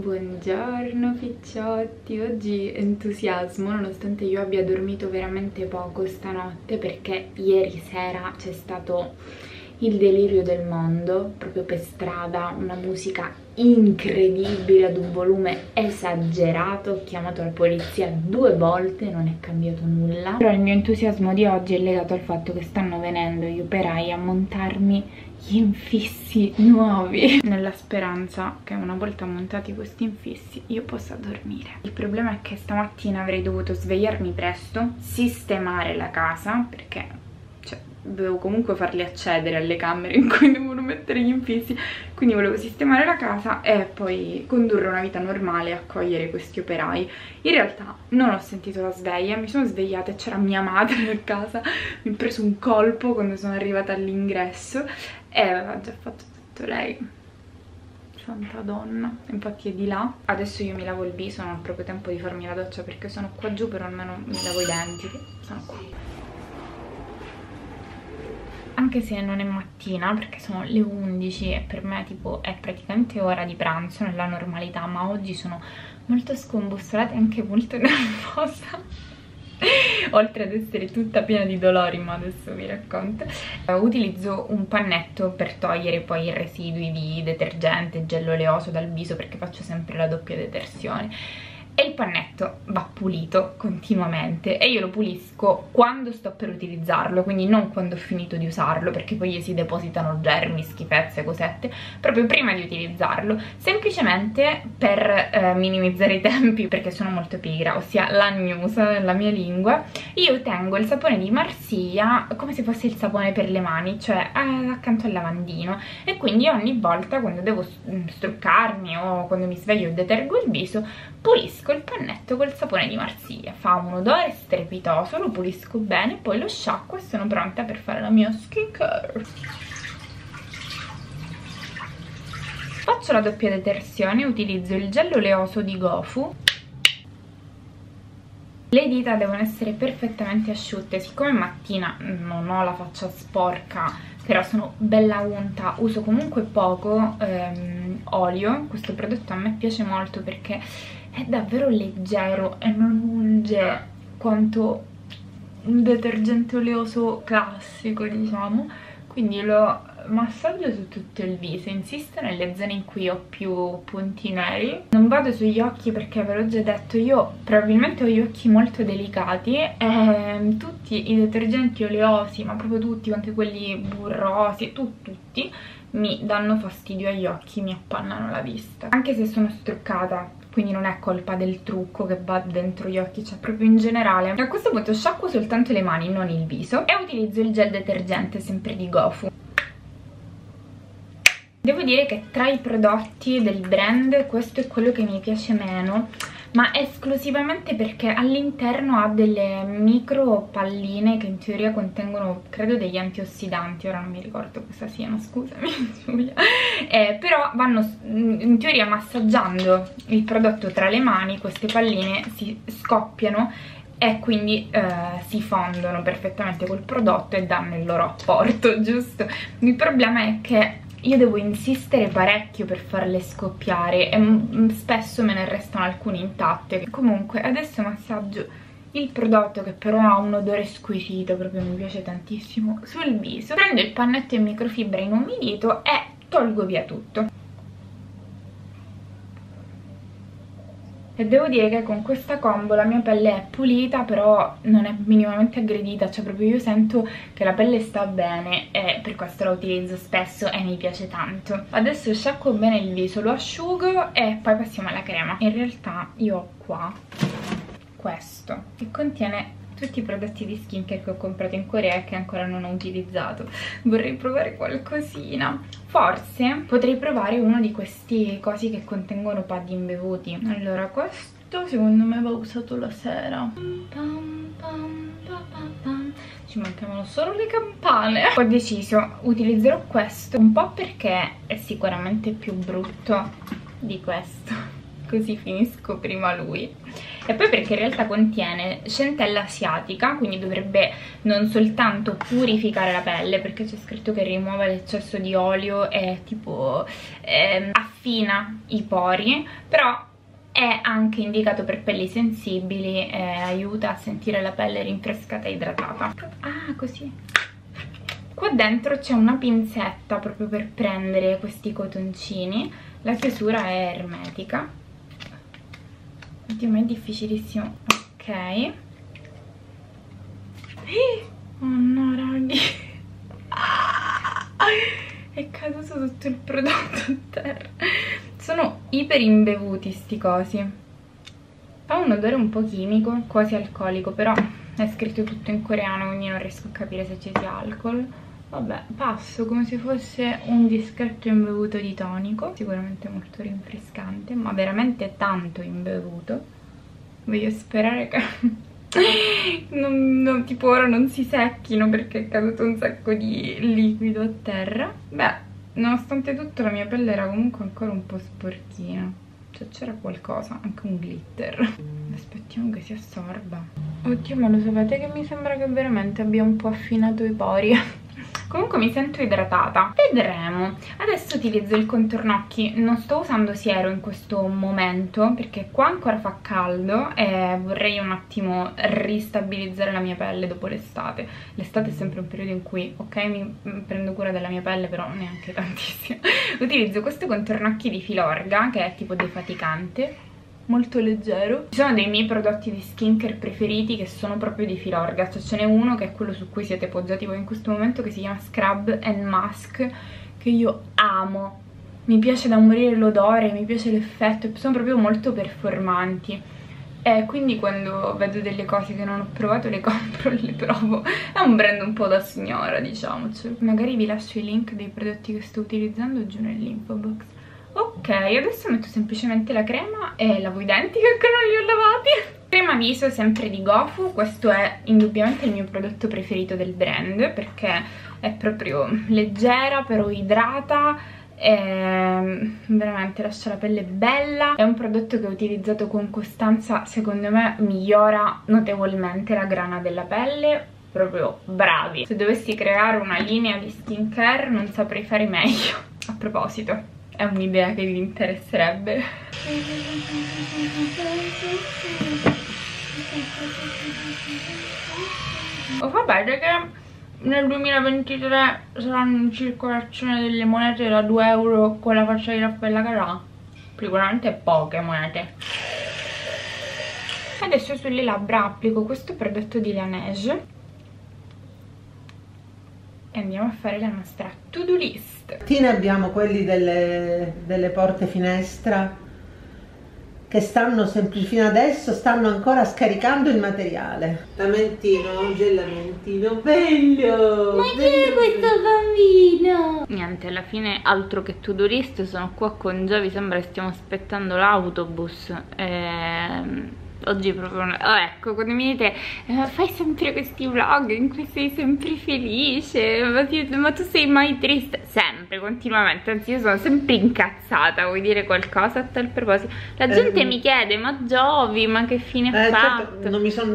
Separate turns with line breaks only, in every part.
Buongiorno picciotti, oggi entusiasmo nonostante io abbia dormito veramente poco stanotte perché ieri sera c'è stato il delirio del mondo, proprio per strada, una musica incredibile ad un volume esagerato, ho chiamato la polizia due volte, non è cambiato nulla. Però il mio entusiasmo di oggi è legato al fatto che stanno venendo gli operai a montarmi gli infissi nuovi. Nella speranza che una volta montati questi infissi io possa dormire. Il problema è che stamattina avrei dovuto svegliarmi presto, sistemare la casa perché dovevo comunque farli accedere alle camere in cui devono mettere gli infissi. Quindi volevo sistemare la casa e poi condurre una vita normale e accogliere questi operai. In realtà non ho sentito la sveglia mi sono svegliata e c'era mia madre a casa. Mi ha preso un colpo quando sono arrivata all'ingresso e aveva già fatto tutto lei. Santa donna infatti è di là. Adesso io mi lavo il viso non ho proprio tempo di farmi la doccia perché sono qua giù però almeno mi lavo i denti. Sono qua. Anche se non è mattina perché sono le 11 e per me tipo è praticamente ora di pranzo nella normalità ma oggi sono molto scombussolata e anche molto nervosa oltre ad essere tutta piena di dolori ma adesso vi racconto. Uh, utilizzo un pannetto per togliere poi i residui di detergente, gel oleoso dal viso perché faccio sempre la doppia detersione e il pannetto va pulito continuamente e io lo pulisco quando sto per utilizzarlo quindi non quando ho finito di usarlo perché poi si depositano germi, schifezze, cosette proprio prima di utilizzarlo semplicemente per eh, minimizzare i tempi perché sono molto pigra ossia la news nella mia lingua io tengo il sapone di Marsiglia come se fosse il sapone per le mani cioè eh, accanto al lavandino e quindi ogni volta quando devo mm, struccarmi o quando mi sveglio e detergo il viso pulisco pulisco il pannetto col sapone di Marsiglia. Fa un odore strepitoso, lo pulisco bene poi lo sciacquo e sono pronta per fare la mia skincare. Faccio la doppia detersione utilizzo il gel oleoso di Gofu. Le dita devono essere perfettamente asciutte, siccome mattina non ho la faccia sporca, però sono bella unta, uso comunque poco ehm, olio, questo prodotto a me piace molto perché è davvero leggero e non unge quanto un detergente oleoso classico diciamo. Quindi lo massaggio su tutto il viso. Insisto nelle zone in cui ho più punti neri. Non vado sugli occhi perché ve l'ho già detto io probabilmente ho gli occhi molto delicati. E tutti i detergenti oleosi ma proprio tutti anche quelli burrosi tu, tutti mi danno fastidio agli occhi mi appannano la vista. Anche se sono struccata quindi non è colpa del trucco che va dentro gli occhi, cioè proprio in generale. A questo punto sciacquo soltanto le mani, non il viso, e utilizzo il gel detergente sempre di Gofu. Devo dire che tra i prodotti del brand questo è quello che mi piace meno ma esclusivamente perché all'interno ha delle micro palline che in teoria contengono, credo, degli antiossidanti, ora non mi ricordo cosa siano, scusami Giulia, eh, però vanno in teoria massaggiando il prodotto tra le mani, queste palline si scoppiano e quindi eh, si fondono perfettamente col prodotto e danno il loro apporto, giusto? Il problema è che io devo insistere parecchio per farle scoppiare e spesso me ne restano alcune intatte. Comunque adesso massaggio il prodotto che però ha un odore squisito proprio mi piace tantissimo sul viso. Prendo il pannetto in microfibra inumidito e tolgo via tutto e devo dire che con questa combo la mia pelle è pulita però non è minimamente aggredita cioè proprio io sento che la pelle sta bene e per questo la utilizzo spesso e mi piace tanto. Adesso sciacquo bene il viso, lo asciugo e poi passiamo alla crema. In realtà io ho qua questo che contiene tutti i prodotti di skincare che ho comprato in Corea e che ancora non ho utilizzato. Vorrei provare qualcosina. Forse potrei provare uno di questi cosi che contengono pad imbevuti. Allora questo secondo me va usato la sera. Pam, pam, pam, ci mancavano solo le campane. Ho deciso utilizzerò questo un po' perché è sicuramente più brutto di questo così finisco prima lui. E poi perché in realtà contiene centella asiatica quindi dovrebbe non soltanto purificare la pelle perché c'è scritto che rimuove l'eccesso di olio e tipo eh, affina i pori però è anche indicato per pelli sensibili e aiuta a sentire la pelle rinfrescata e idratata. Ah così. Qua dentro c'è una pinzetta proprio per prendere questi cotoncini. La chiusura è ermetica oddio ma è difficilissimo. Ok. Oh no raghi. È caduto tutto il prodotto a terra. Sono iper imbevuti sti cosi. Ha un odore un po' chimico quasi alcolico però è scritto tutto in coreano quindi non riesco a capire se ci sia alcol vabbè passo come se fosse un discreto imbevuto di tonico sicuramente molto rinfrescante ma veramente tanto imbevuto. Voglio sperare che non, non, tipo ora non si secchino perché è caduto un sacco di liquido a terra. Beh nonostante tutto la mia pelle era comunque ancora un po' sporchina. Cioè c'era qualcosa, anche un glitter. Aspettiamo che si assorba. Oddio ma lo sapete che mi sembra che veramente abbia un po' affinato i pori comunque mi sento idratata. Vedremo. Adesso utilizzo il contorno occhi non sto usando siero in questo momento perché qua ancora fa caldo e vorrei un attimo ristabilizzare la mia pelle dopo l'estate. L'estate è sempre un periodo in cui ok mi prendo cura della mia pelle però neanche tantissimo. Utilizzo questo contorno occhi di Filorga che è tipo defaticante molto leggero. Ci sono dei miei prodotti di skincare preferiti che sono proprio di Filorga. Cioè ce n'è uno che è quello su cui siete poggiati voi in questo momento che si chiama Scrub and Mask che io amo. Mi piace da morire l'odore, mi piace l'effetto sono proprio molto performanti. E quindi quando vedo delle cose che non ho provato le compro e le provo. È un brand un po' da signora diciamo cioè, magari vi lascio i link dei prodotti che sto utilizzando giù nell'info box ok adesso metto semplicemente la crema e lavo i denti che ancora non li ho lavati crema viso sempre di Gofu questo è indubbiamente il mio prodotto preferito del brand perché è proprio leggera però idrata e veramente lascia la pelle bella. È un prodotto che utilizzato con costanza secondo me migliora notevolmente la grana della pelle. Proprio bravi. Se dovessi creare una linea di skincare non saprei fare meglio. A proposito è un'idea che vi interesserebbe. Oh, vabbè, che nel 2023 saranno in circolazione delle monete da 2 euro con la faccia di Raffaella Carà. Sicuramente poche monete. Adesso sulle labbra applico questo prodotto di Laneige e andiamo a fare la nostra to-do list.
Tina abbiamo quelli delle, delle porte finestra che stanno sempre fino adesso stanno ancora scaricando il materiale. Lamentino, oggi è lamentino, bello!
Ma chi è questo bambino? Niente, alla fine altro che to-do list, sono qua con Giovi, sembra che stiamo aspettando l'autobus. Ehm oggi proprio oh, ecco quando mi dite eh, fai sempre questi vlog in cui sei sempre felice ma, ti, ma, tu sei mai triste? Sempre continuamente anzi io sono sempre incazzata vuoi dire qualcosa a tal proposito? La eh, gente eh, mi chiede ma Giovi? Ma che fine ha eh, fatto certo,
non mi sono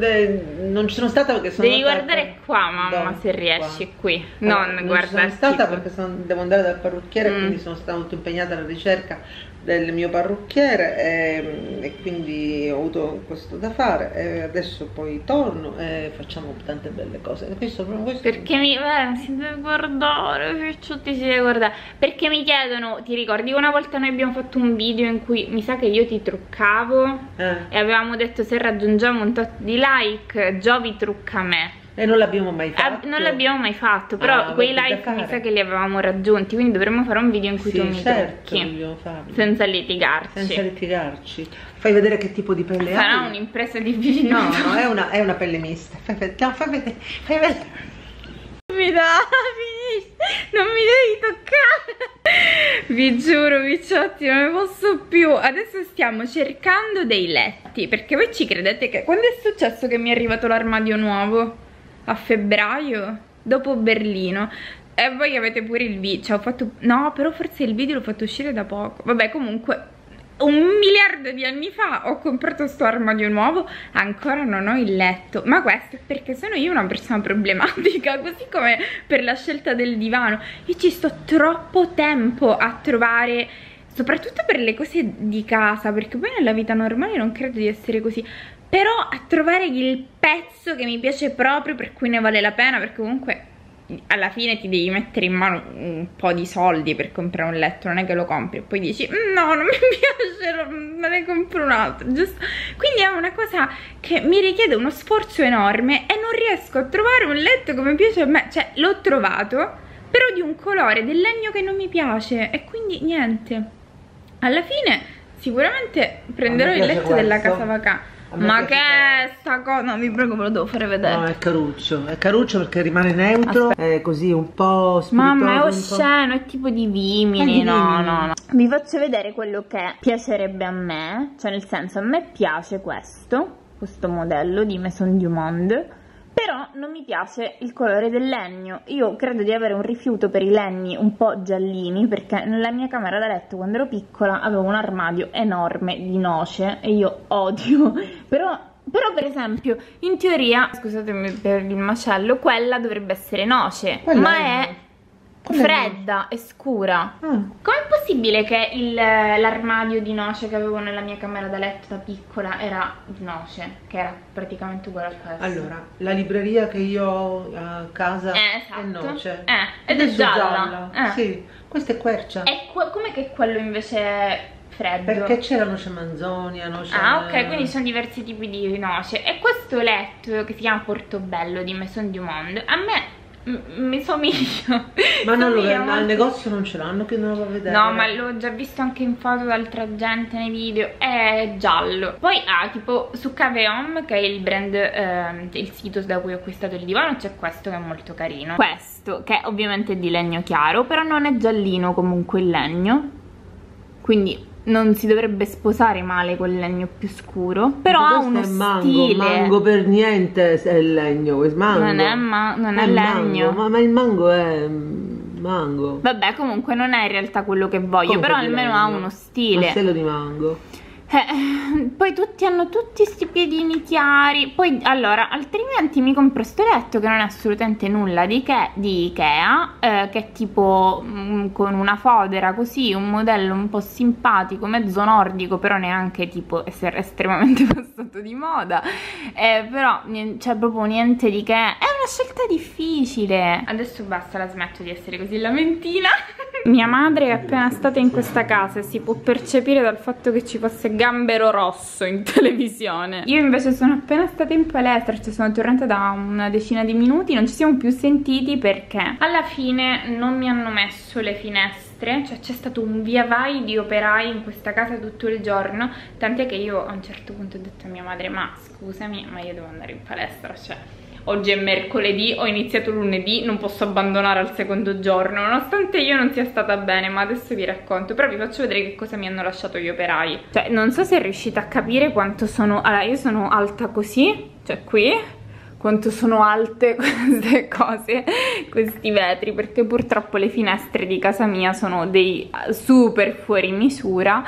non ci sono stata perché sono
devi guardare qua mamma no, se riesci qua. qui non
allora,
guardarti
sono stata perché sono, devo andare dal parrucchiere mm. quindi sono stata molto impegnata alla ricerca del mio parrucchiere e, ehm, e, quindi ho avuto questo da fare e adesso poi torno e facciamo tante belle cose. Questo, questo...
perché mi eh, si deve guardare tutti si deve guardare. Perché mi chiedono ti ricordi una volta noi abbiamo fatto un video in cui mi sa che io ti truccavo? Eh. e avevamo detto se raggiungiamo un tot di like Giovi trucca me
e non l'abbiamo mai fatto?
Non l'abbiamo mai fatto, però ah, quei like mi sa che li avevamo raggiunti, quindi dovremmo fare un video in cui sì, tu mi certo, trucchi. Senza litigarci.
Senza litigarci. Fai vedere che tipo di pelle
Sarà hai. Sarà un'impresa di video.
No, no, è una, è una pelle mista. Fai, no, fai vedere. Fai vedere.
Mi dà, non mi devi toccare Vi giuro picciotti non ne posso più Adesso stiamo cercando dei letti Perché voi ci credete che Quando è successo che mi è arrivato l'armadio nuovo? A febbraio dopo Berlino. E voi avete pure il video cioè ho fatto no però forse il video l'ho fatto uscire da poco. Vabbè comunque un miliardo di anni fa ho comprato sto armadio nuovo ancora non ho il letto. Ma questo è perché sono io una persona problematica così come per la scelta del divano. Io ci sto troppo tempo a trovare soprattutto per le cose di casa perché poi nella vita normale non credo di essere così però a trovare il pezzo che mi piace proprio per cui ne vale la pena perché comunque alla fine ti devi mettere in mano un po' di soldi per comprare un letto, non è che lo compri e poi dici mm, no, non mi piace, me ne compro un altro. Giusto? Quindi è una cosa che mi richiede uno sforzo enorme e non riesco a trovare un letto mi piace a me. Cioè, l'ho trovato, però di un colore, del legno che non mi piace e quindi niente. Alla fine sicuramente prenderò il letto questo. della casa vacanza ma che è sta cosa? No, vi prego, ve lo devo fare vedere.
No, è caruccio. È caruccio perché rimane neutro. Aspetta. È così un po' spiritoso.
Mamma, è osceno, è tipo di vimini. No, no, no. Vi faccio vedere quello che piacerebbe a me. Cioè, nel senso, a me piace questo. Questo modello di Maison du Monde però non mi piace il colore del legno. Io credo di avere un rifiuto per i legni un po' giallini perché nella mia camera da letto quando ero piccola avevo un armadio enorme di noce e io odio. Però però per esempio in teoria scusatemi per il macello quella dovrebbe essere noce quella ma è, è fredda e scura. Mm. Com'è possibile che l'armadio di noce che avevo nella mia camera da letto da piccola era di noce, che era praticamente uguale a questo?
Allora, la libreria che io ho a casa eh, esatto. è noce.
Eh, ed, ed è, è gialla.
gialla. Eh. Sì, questa è quercia.
E com'è che quello invece è freddo?
Perché c'era noce manzonia, noce...
Ah, ok, quindi sono diversi tipi di noce. E questo letto che si chiama Portobello di Maison du Monde, a me mi somiglia
ma non lo vedo al negozio non ce l'hanno che non lo va a vedere.
No ma l'ho già visto anche in foto da altra gente nei video. È giallo. Poi ah tipo su Caveom che è il brand eh, il sito da cui ho acquistato il divano c'è questo che è molto carino. Questo che ovviamente è di legno chiaro però non è giallino comunque il legno. Quindi non si dovrebbe sposare male col legno più scuro però ha uno è
mango,
stile.
mango per niente è il legno mango.
non è, ma non è, è legno.
ma, ma, il mango è mango.
Vabbè comunque non è in realtà quello che voglio Come però almeno ha uno stile.
Castello di mango
eh, poi tutti hanno tutti questi piedini chiari. Poi allora altrimenti mi compro sto letto Che non è assolutamente nulla di, che, di Ikea eh, Che è tipo mh, mm, con una fodera così Un modello un po' simpatico Mezzo nordico però neanche tipo essere estremamente passato di moda. Eh, Però c'è proprio niente di che. È una scelta difficile. Adesso basta la smetto di essere così lamentina Mia madre è appena stata in questa casa E si può percepire dal fatto che ci fosse gambero rosso in televisione. Io invece sono appena stata in palestra cioè sono tornata da una decina di minuti non ci siamo più sentiti perché alla fine non mi hanno messo le finestre cioè c'è stato un via vai di operai in questa casa tutto il giorno tant'è che io a un certo punto ho detto a mia madre ma scusami ma io devo andare in palestra cioè oggi è mercoledì, ho iniziato lunedì, non posso abbandonare al secondo giorno, nonostante io non sia stata bene, ma adesso vi racconto, però vi faccio vedere che cosa mi hanno lasciato gli operai. Cioè, non so se riuscite a capire quanto sono... Allora, io sono alta così, cioè qui, quanto sono alte queste cose, questi vetri, perché purtroppo le finestre di casa mia sono dei super fuori misura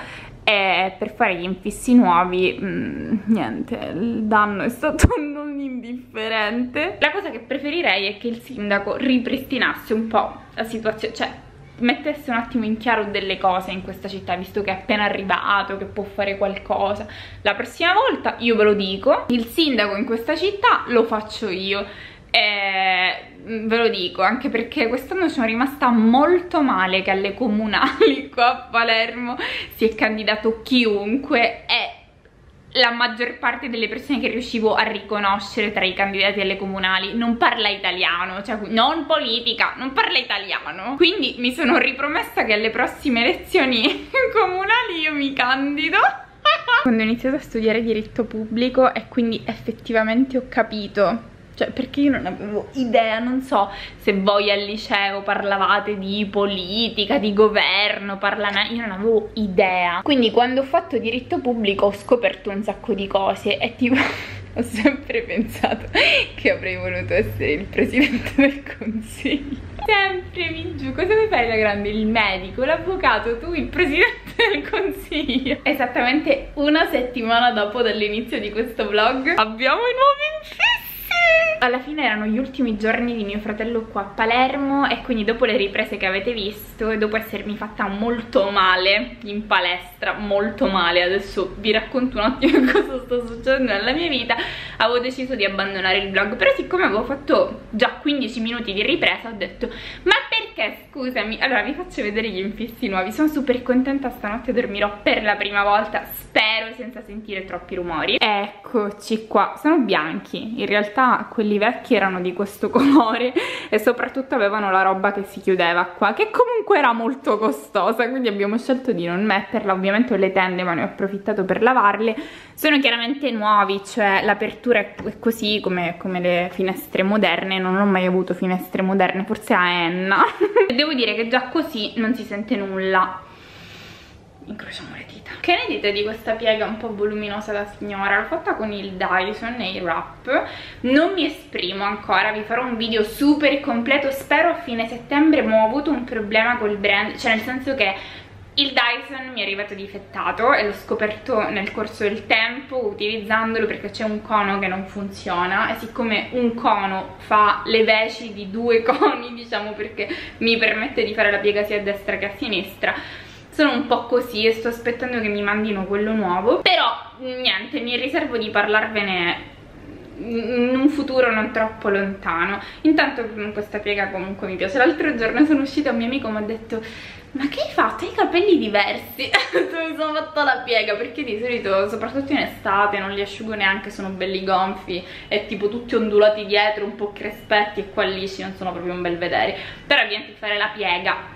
e per fare gli infissi nuovi, mh, mm, niente, il danno è stato non indifferente. La cosa che preferirei è che il sindaco ripristinasse un po' la situazione, cioè mettesse un attimo in chiaro delle cose in questa città visto che è appena arrivato, che può fare qualcosa la prossima volta io ve lo dico il sindaco in questa città lo faccio io e mm, ve lo dico anche perché quest'anno sono rimasta molto male che alle comunali qua a Palermo si è candidato chiunque e la maggior parte delle persone che riuscivo a riconoscere tra i candidati alle comunali non parla italiano, cioè non politica, non parla italiano. Quindi mi sono ripromessa che alle prossime elezioni comunali io mi candido. Quando ho iniziato a studiare diritto pubblico e quindi effettivamente ho capito cioè perché io non avevo idea, non so se voi al liceo parlavate di politica, di governo, parlana... io non avevo idea. Quindi quando ho fatto diritto pubblico ho scoperto un sacco di cose e tipo ho sempre pensato che avrei voluto essere il presidente del consiglio. Sempre mi giù, cosa vuoi fare da grande? Il medico, l'avvocato, tu il presidente del consiglio. Esattamente una settimana dopo dall'inizio di questo vlog abbiamo i nuovi infissi alla fine erano gli ultimi giorni di mio fratello qua a Palermo e quindi dopo le riprese che avete visto e dopo essermi fatta molto male in palestra, molto male, adesso vi racconto un attimo cosa sta succedendo nella mia vita, avevo deciso di abbandonare il vlog, però siccome avevo fatto già 15 minuti di ripresa ho detto ma perché scusami, allora vi faccio vedere gli infissi nuovi, sono super contenta, stanotte dormirò per la prima volta, spero senza sentire troppi rumori, eccoci qua, sono bianchi, in realtà quelli vecchi erano di questo colore e soprattutto avevano la roba che si chiudeva qua che comunque era molto costosa quindi abbiamo scelto di non metterla. Ovviamente ho le tende ma ne ho approfittato per lavarle. Sono chiaramente nuovi cioè l'apertura è così come, come le finestre moderne. Non ho mai avuto finestre moderne forse a Enna. Devo dire che già così non si sente nulla incrociamo le dita. Che ne dite di questa piega un po' voluminosa da signora? l'ho fatta con il Dyson e il Wrap. Non mi esprimo ancora vi farò un video super completo. Spero a fine settembre ma ho avuto un problema col brand cioè nel senso che il Dyson mi è arrivato difettato e l'ho scoperto nel corso del tempo utilizzandolo perché c'è un cono che non funziona. E siccome un cono fa le veci di due coni diciamo perché mi permette di fare la piega sia a destra che a sinistra sono un po' così e sto aspettando che mi mandino quello nuovo. Però niente mi riservo di parlarvene in un futuro non troppo lontano. Intanto questa piega comunque mi piace. L'altro giorno sono uscita un mio amico mi ha detto ma che hai fatto? hai i capelli diversi. Mi sono fatta la piega. Perché di solito soprattutto in estate non li asciugo neanche sono belli gonfi e tipo tutti ondulati dietro un po' crespetti e qua lisci non sono proprio un bel vedere. Però niente fare la piega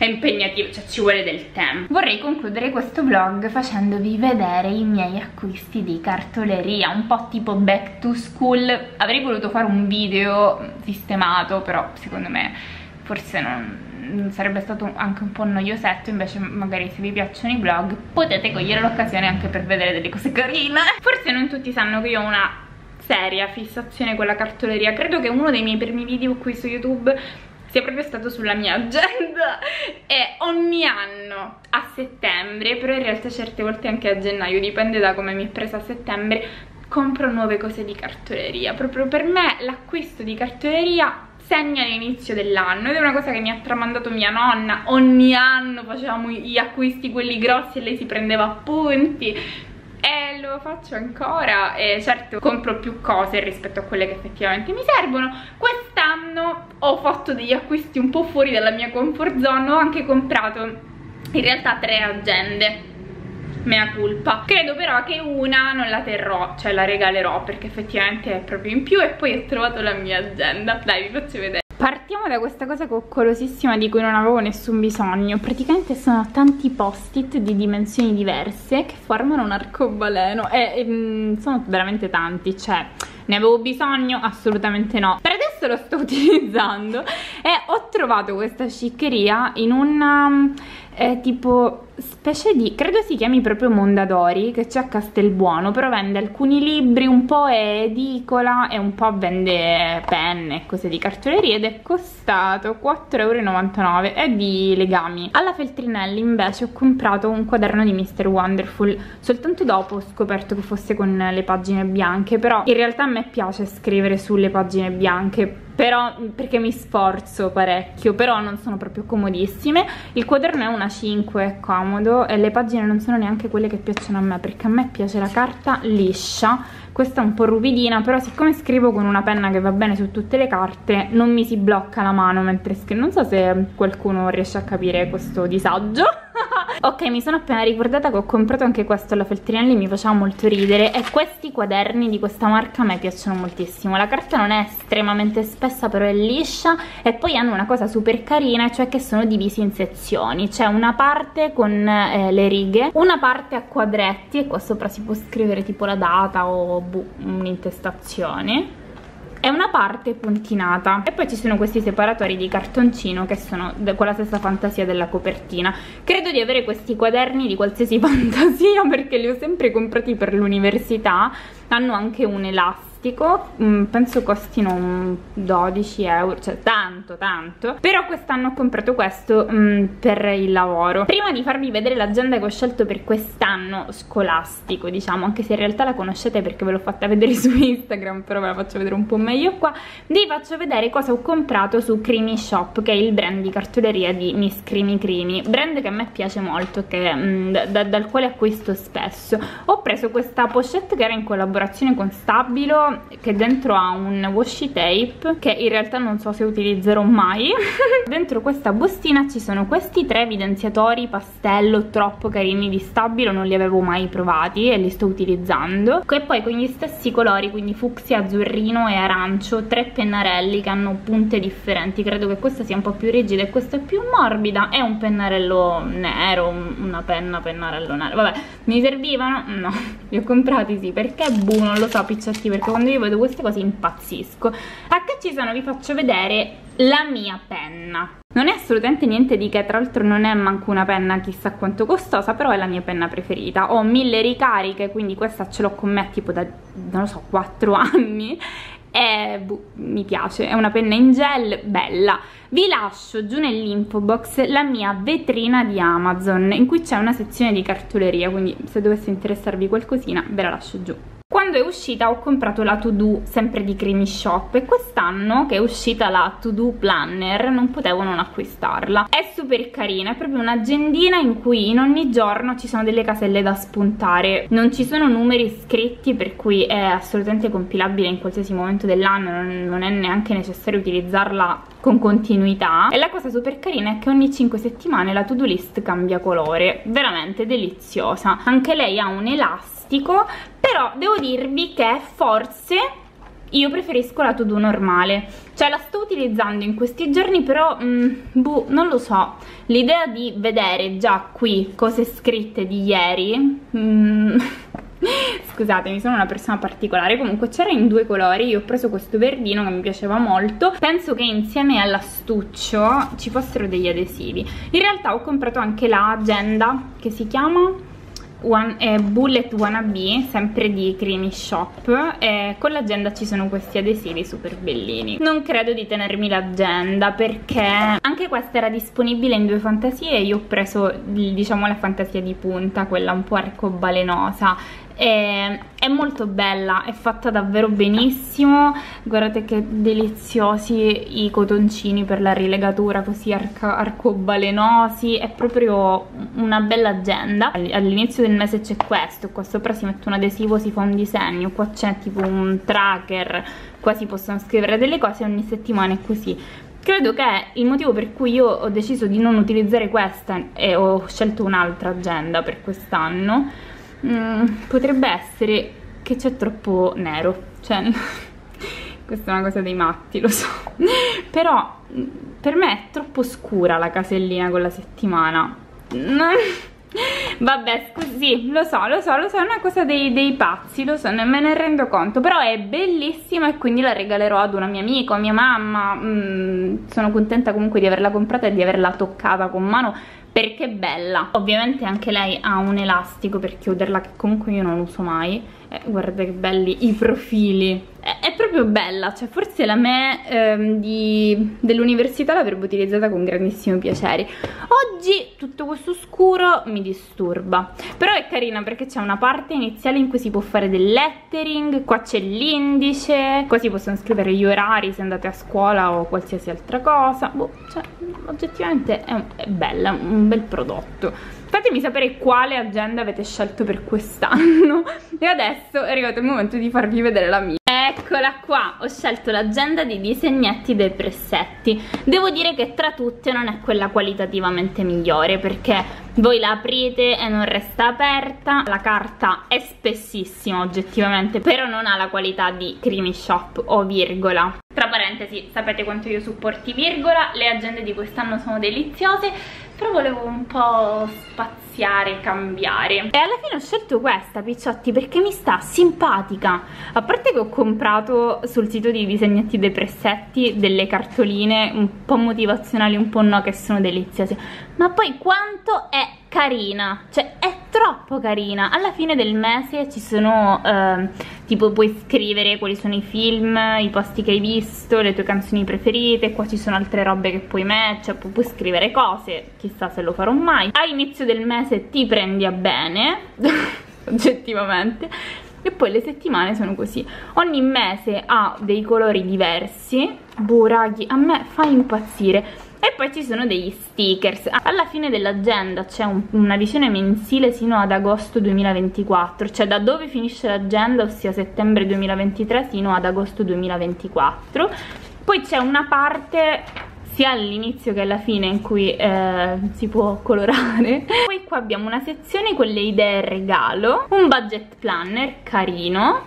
è impegnativo, cioè ci vuole del tempo. Vorrei concludere questo vlog facendovi vedere i miei acquisti di cartoleria, un po' tipo back to school. Avrei voluto fare un video sistemato, però secondo me forse non, sarebbe stato anche un po' noiosetto invece magari se vi piacciono i vlog potete cogliere l'occasione anche per vedere delle cose carine forse non tutti sanno che io ho una seria fissazione con la cartoleria credo che uno dei miei primi video qui su youtube sia proprio stato sulla mia agenda. E ogni anno a settembre, però in realtà certe volte anche a gennaio, dipende da come mi è presa a settembre, compro nuove cose di cartoleria. Proprio per me l'acquisto di cartoleria segna l'inizio dell'anno ed è una cosa che mi ha tramandato mia nonna. Ogni anno facevamo gli acquisti quelli grossi e lei si prendeva appunti lo faccio ancora e certo compro più cose rispetto a quelle che effettivamente mi servono. Quest'anno ho fatto degli acquisti un po' fuori dalla mia comfort zone ho anche comprato in realtà tre agende mea culpa. Credo però che una non la terrò cioè la regalerò perché effettivamente è proprio in più e poi ho trovato la mia agenda dai vi faccio vedere Partiamo da questa cosa coccolosissima di cui non avevo nessun bisogno. Praticamente sono tanti post-it di dimensioni diverse che formano un arcobaleno e, e mm, sono veramente tanti, cioè ne avevo bisogno? Assolutamente no. Per adesso lo sto utilizzando e ho trovato questa sciccheria in un eh, tipo specie di, credo si chiami proprio Mondadori, che c'è a Castelbuono, però vende alcuni libri, un po' è edicola e un po' vende penne e cose di cartoleria ed è costato 4,99€ è di legami. Alla Feltrinelli invece ho comprato un quaderno di Mr. Wonderful, soltanto dopo ho scoperto che fosse con le pagine bianche, però in realtà a me piace scrivere sulle pagine bianche però perché mi sforzo parecchio però non sono proprio comodissime il quaderno è una 5 è comodo e le pagine non sono neanche quelle che piacciono a me perché a me piace la carta liscia questa è un po' ruvidina però siccome scrivo con una penna che va bene su tutte le carte non mi si blocca la mano mentre scrivo non so se qualcuno riesce a capire questo disagio. Ok mi sono appena ricordata che ho comprato anche questo alla Feltrinelli mi faceva molto ridere. E questi quaderni di questa marca a me piacciono moltissimo. La carta non è estremamente spessa però è liscia. E poi hanno una cosa super carina cioè che sono divisi in sezioni. C'è una parte con eh, le righe una parte a quadretti e qua sopra si può scrivere tipo la data o un'intestazione è una parte puntinata. E poi ci sono questi separatori di cartoncino che sono con la stessa fantasia della copertina. Credo di avere questi quaderni di qualsiasi fantasia perché li ho sempre comprati per l'università. Hanno anche un elastico elastico mm, penso costino 12 euro cioè tanto tanto. Però quest'anno ho comprato questo mm, per il lavoro. Prima di farvi vedere l'agenda che ho scelto per quest'anno scolastico diciamo anche se in realtà la conoscete perché ve l'ho fatta vedere su Instagram però ve la faccio vedere un po' meglio qua vi faccio vedere cosa ho comprato su Creamy Shop che è il brand di cartoleria di Miss Creamy Creamy. Brand che a me piace molto che, mm, da, dal quale acquisto spesso. Ho preso questa pochette che era in collaborazione con Stabilo che dentro ha un washi tape che in realtà non so se utilizzerò mai. Dentro questa bustina ci sono questi tre evidenziatori pastello troppo carini di stabilo non li avevo mai provati e li sto utilizzando. E poi con gli stessi colori quindi fucsia, azzurrino e arancio tre pennarelli che hanno punte differenti. Credo che questa sia un po' più rigida e questa è più morbida. È un pennarello nero una penna pennarello nero. Vabbè mi servivano? no li ho comprati sì perché buono? Non lo so picciotti perché quando io vedo queste cose impazzisco a che ci sono vi faccio vedere la mia penna non è assolutamente niente di che, tra l'altro non è manco una penna chissà quanto costosa, però è la mia penna preferita. Ho mille ricariche, quindi questa ce l'ho con me tipo da, non lo so, 4 anni e boh, mi piace, è una penna in gel, bella. Vi lascio giù nell'info box la mia vetrina di Amazon, in cui c'è una sezione di cartoleria, quindi se dovesse interessarvi qualcosina ve la lascio giù. Quando è uscita ho comprato la To Do sempre di Creamy Shop e quest'anno che è uscita la To Do Planner non potevo non acquistarla. È super carina, è proprio un'agendina in cui in ogni giorno ci sono delle caselle da spuntare. Non ci sono numeri scritti per cui è assolutamente compilabile in qualsiasi momento dell'anno, non è neanche necessario utilizzarla con continuità. E la cosa super carina è che ogni 5 settimane la to-do list cambia colore, veramente deliziosa. Anche lei ha un elastico elastico però devo dirvi che forse io preferisco la to-do normale. Cioè la sto utilizzando in questi giorni però mm, boh, non lo so. L'idea di vedere già qui cose scritte di ieri mm, scusatemi sono una persona particolare. Comunque c'era in due colori io ho preso questo verdino che mi piaceva molto. Penso che insieme all'astuccio ci fossero degli adesivi. In realtà ho comprato anche l'agenda che si chiama One, eh, Bullet Wannabe, sempre di Creamy Shop e con l'agenda ci sono questi adesivi super bellini. Non credo di tenermi l'agenda perché anche questa era disponibile in due fantasie io ho preso diciamo la fantasia di punta quella un po' arcobalenosa e è molto bella, è fatta davvero benissimo. Guardate che deliziosi i cotoncini per la rilegatura così arcobalenosi. È proprio una bella agenda. All'inizio del mese c'è questo qua sopra si mette un adesivo, si fa un disegno qua c'è tipo un tracker qua si possono scrivere delle cose ogni settimana è così. Credo che il motivo per cui io ho deciso di non utilizzare questa e ho scelto un'altra agenda per quest'anno mm, potrebbe essere che c'è troppo nero cioè questa è una cosa dei matti lo so. Però mm, per me è troppo scura la casellina con la settimana. Vabbè, scusi, lo so, lo so, lo so, è una cosa dei, dei pazzi, lo so, me ne rendo conto, però è bellissima e quindi la regalerò ad una mia amica, a mia mamma, mm, sono contenta comunque di averla comprata e di averla toccata con mano perché è bella. Ovviamente anche lei ha un elastico per chiuderla che comunque io non uso mai. Eh, guarda che belli i profili è, proprio bella cioè forse la me ehm, dell'università l'avrebbe utilizzata con grandissimo piacere. Oggi tutto questo scuro mi disturba. Però è carina perché c'è una parte iniziale in cui si può fare del lettering qua c'è l'indice qua si possono scrivere gli orari se andate a scuola o qualsiasi altra cosa. Boh, cioè oggettivamente è, è bella un bel prodotto. Fatemi sapere quale agenda avete scelto per quest'anno. E adesso è arrivato il momento di farvi vedere la mia Eccola qua, ho scelto l'agenda di disegnetti dei pressetti. Devo dire che tra tutte non è quella qualitativamente migliore Perché voi la aprite e non resta aperta. La carta è spessissima oggettivamente Però non ha la qualità di Creamy Shop o Virgola. Tra parentesi, sapete quanto io supporti Virgola? Le agende di quest'anno sono deliziose però volevo un po' spaziare, cambiare. E alla fine ho scelto questa Picciotti perché mi sta simpatica. A parte che ho comprato sul sito di disegnetti depressetti delle cartoline un po' motivazionali un po' no che sono deliziose. Ma poi quanto è carina, cioè è troppo carina. Alla fine del mese ci sono, eh, tipo puoi scrivere quali sono i film, i posti che hai visto, le tue canzoni preferite, qua ci sono altre robe che puoi mettere, cioè puoi scrivere cose, chissà se lo farò mai. A inizio del mese ti prendi a bene, oggettivamente, e poi le settimane sono così. Ogni mese ha dei colori diversi. Buraghi a me fa impazzire e poi ci sono degli stickers. Alla fine dell'agenda c'è un, una visione mensile sino ad agosto 2024 cioè da dove finisce l'agenda ossia settembre 2023 sino ad agosto 2024 poi c'è una parte sia all'inizio che alla fine in cui eh, si può colorare. Poi qua abbiamo una sezione con le idee regalo. Un budget planner carino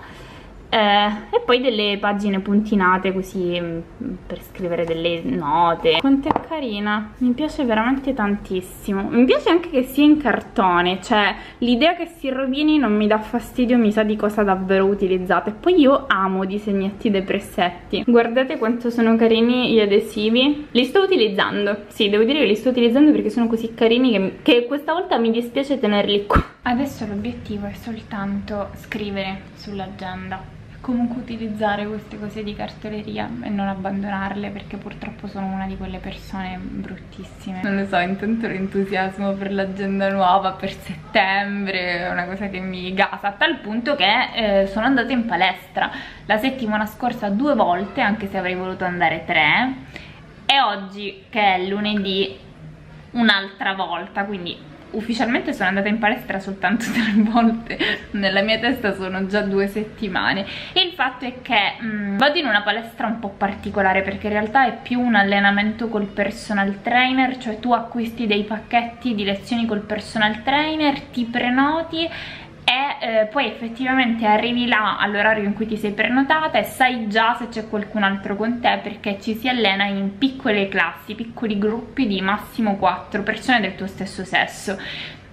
eh, e poi delle pagine puntinate così mm, per scrivere delle note. Quanto è carina. Mi piace veramente tantissimo. Mi piace anche che sia in cartone cioè l'idea che si rovini non mi dà fastidio mi sa di cosa davvero utilizzata e poi io amo disegnetti depressetti. Guardate quanto sono carini gli adesivi. Li sto utilizzando. Sì devo dire che li sto utilizzando perché sono così carini che, che questa volta mi dispiace tenerli qua. Adesso l'obiettivo è soltanto scrivere sull'agenda comunque utilizzare queste cose di cartoleria e non abbandonarle perché purtroppo sono una di quelle persone bruttissime. Non lo so, intanto l'entusiasmo per l'agenda nuova per settembre è una cosa che mi gasa a tal punto che eh, sono andata in palestra la settimana scorsa due volte anche se avrei voluto andare tre e oggi che è lunedì un'altra volta quindi ufficialmente sono andata in palestra soltanto tre volte nella mia testa sono già due settimane. E il fatto è che mh, mm, vado in una palestra un po' particolare perché in realtà è più un allenamento col personal trainer cioè tu acquisti dei pacchetti di lezioni col personal trainer ti prenoti e eh, poi effettivamente arrivi là all'orario in cui ti sei prenotata e sai già se c'è qualcun altro con te perché ci si allena in piccole classi, piccoli gruppi di massimo 4 persone del tuo stesso sesso.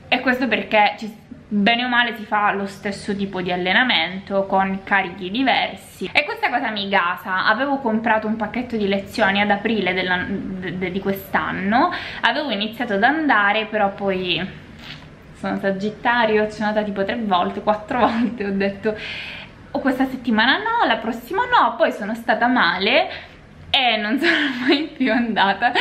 E questo perché ci, bene o male si fa lo stesso tipo di allenamento con carichi diversi. E questa cosa mi gasa. Avevo comprato un pacchetto di lezioni ad aprile di quest'anno. Avevo iniziato ad andare però poi sono sagittario, sono andata tipo tre volte, quattro volte, ho detto o oh, questa settimana no, la prossima no, poi sono stata male e non sono mai più andata.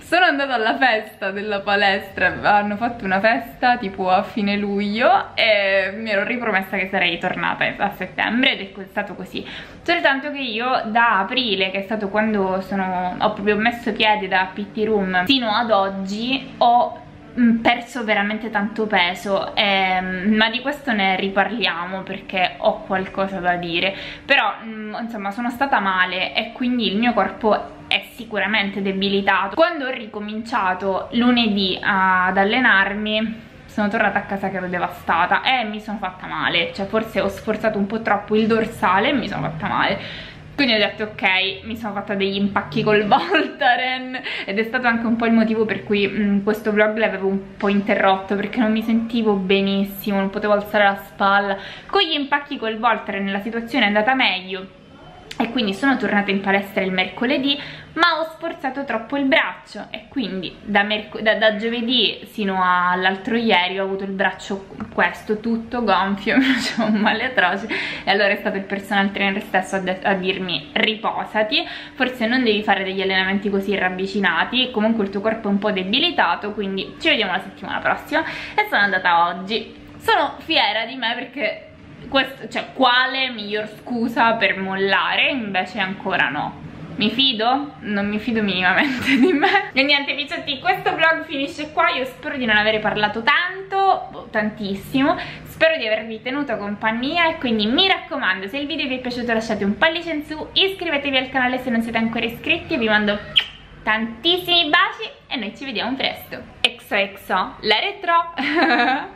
Sono andata alla festa della palestra hanno fatto una festa tipo a fine luglio e mi ero ripromessa che sarei tornata a settembre ed è stato così. Soltanto che io da aprile che è stato quando sono, ho proprio messo piede da PT Room fino ad oggi ho perso veramente tanto peso ehm, ma di questo ne riparliamo perché ho qualcosa da dire. Però mh, mm, insomma sono stata male e quindi il mio corpo è sicuramente debilitato. Quando ho ricominciato lunedì ad allenarmi sono tornata a casa che ero devastata e mi sono fatta male. Cioè forse ho sforzato un po' troppo il dorsale e mi sono fatta male quindi ho detto ok mi sono fatta degli impacchi col Voltaren. Ed è stato anche un po' il motivo per cui mh, mm, questo vlog l'avevo un po' interrotto perché non mi sentivo benissimo non potevo alzare la spalla. Con gli impacchi col Voltaren la situazione è andata meglio e quindi sono tornata in palestra il mercoledì ma ho sforzato troppo il braccio. E quindi da, da, da giovedì sino all'altro ieri ho avuto il braccio questo tutto gonfio, mi faceva un male atroce. E allora è stato il personal trainer stesso a, a, dirmi riposati, forse non devi fare degli allenamenti così ravvicinati, comunque il tuo corpo è un po' debilitato quindi ci vediamo la settimana prossima. E sono andata oggi. Sono fiera di me perché questo, cioè quale miglior scusa per mollare invece ancora no. Mi fido? Non mi fido minimamente di me. E niente picciotti, questo vlog finisce qua. Io spero di non aver parlato tanto Tantissimo. Spero di avervi tenuto compagnia E quindi mi raccomando, se il video vi è piaciuto lasciate un pollice in su Iscrivetevi al canale se non siete ancora iscritti E vi mando tantissimi baci E noi ci vediamo presto. Exo exo, la retro